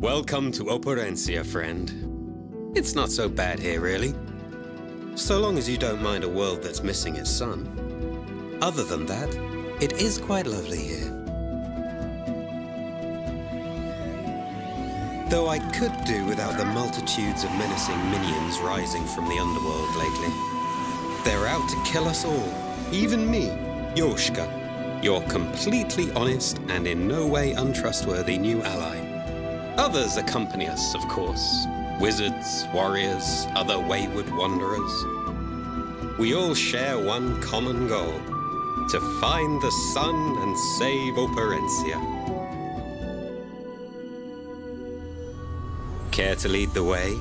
Welcome to Operencia, friend. It's not so bad here, really. So long as you don't mind a world that's missing its sun. Other than that, it is quite lovely here. Though I could do without the multitudes of menacing minions rising from the underworld lately. They're out to kill us all, even me, Jóska, your completely honest and in no way untrustworthy new ally. Others accompany us, of course wizards, warriors, other wayward wanderers. We all share one common goal to find the sun and save Operencia. Care to lead the way?